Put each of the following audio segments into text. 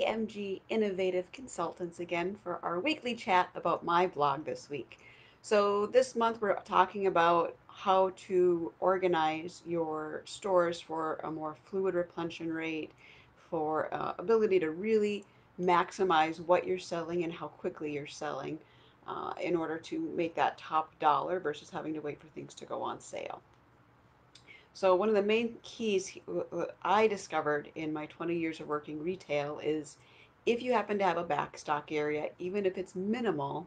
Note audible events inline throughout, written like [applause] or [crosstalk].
AMG Innovative Consultants again for our weekly chat about my blog this week. So, this month we're talking about how to organize your stores for a more fluid replenishment rate, for uh, ability to really maximize what you're selling and how quickly you're selling uh, in order to make that top dollar versus having to wait for things to go on sale. So one of the main keys uh, uh, I discovered in my 20 years of working retail is if you happen to have a backstock area, even if it's minimal,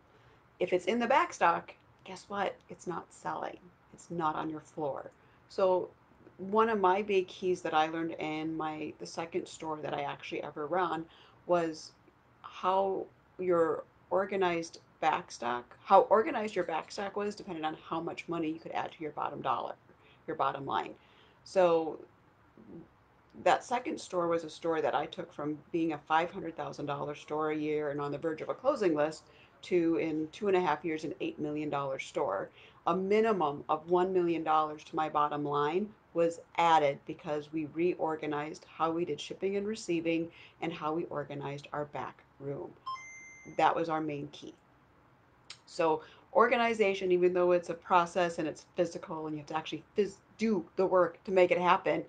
if it's in the backstock, guess what? It's not selling. It's not on your floor. So one of my big keys that I learned in my the second store that I actually ever run was how your organized backstock, how organized your backstock was depended on how much money you could add to your bottom dollar your bottom line. So that second store was a store that I took from being a $500,000 store a year and on the verge of a closing list to in two and a half years an $8 million store. A minimum of $1 million to my bottom line was added because we reorganized how we did shipping and receiving and how we organized our back room. That was our main key. So organization, even though it's a process and it's physical and you have to actually phys- do the work to make it happen,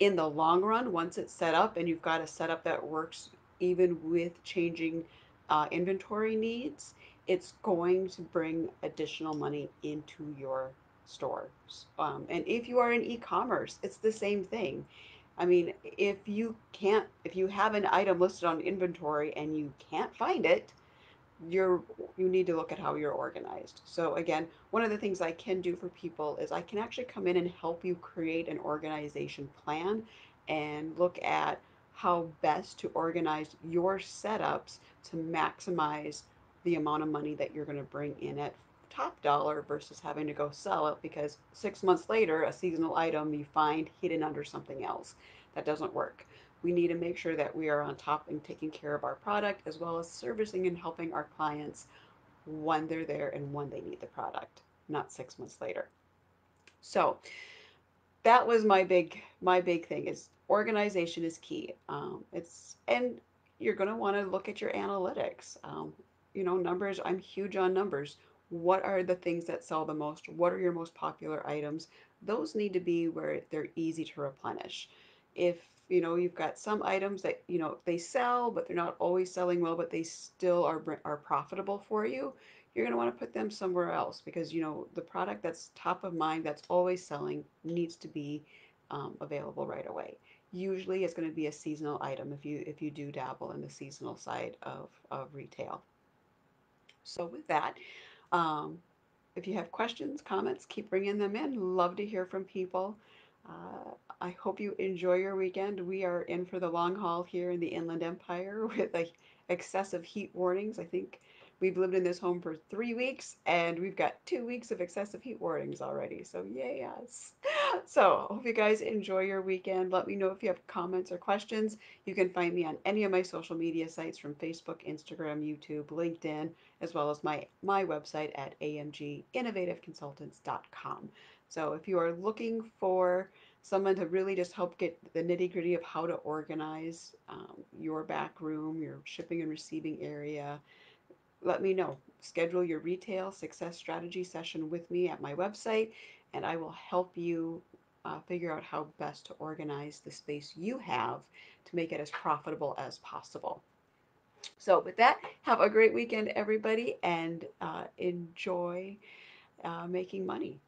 in the long run, once it's set up and you've got a setup that works even with changing uh, inventory needs, it's going to bring additional money into your stores. Um, and if you are in e-commerce, it's the same thing. I mean, if you can't, if you have an item listed on inventory and you can't find it, you're you need to look at how you're organized. So again, one of the things I can do for people is I can actually come in and help you create an organization plan and look at how best to organize your setups to maximize the amount of money that you're going to bring in at top dollar versus having to go sell it because 6 months later a seasonal item you find hidden under something else. That doesn't work we need to make sure that we are on top and taking care of our product as well as servicing and helping our clients when they're there and when they need the product, not six months later. So that was my big my big thing is organization is key. Um, it's and you're going to want to look at your analytics. Um, you know, numbers. I'm huge on numbers. What are the things that sell the most? What are your most popular items? Those need to be where they're easy to replenish. If you know you've got some items that you know they sell but they're not always selling well but they still are are profitable for you you're going to want to put them somewhere else because you know the product that's top of mind that's always selling needs to be um, available right away. Usually it's going to be a seasonal item if you if you do dabble in the seasonal side of, of retail. So with that um, if you have questions comments keep bringing them in. Love to hear from people uh, I hope you enjoy your weekend. We are in for the long haul here in the Inland Empire [laughs] with like excessive heat warnings. I think we've lived in this home for three weeks and we've got two weeks of excessive heat warnings already. So yay us. [laughs] So hope you guys enjoy your weekend. Let me know if you have comments or questions. You can find me on any of my social media sites from Facebook, Instagram, YouTube, LinkedIn, as well as my, my website at amginnovativeconsultants.com. So if you are looking for someone to really just help get the nitty gritty of how to organize um, your back room, your shipping and receiving area, let me know. Schedule your retail success strategy session with me at my website, and I will help you uh, figure out how best to organize the space you have to make it as profitable as possible. So, with that, have a great weekend, everybody, and uh, enjoy uh, making money.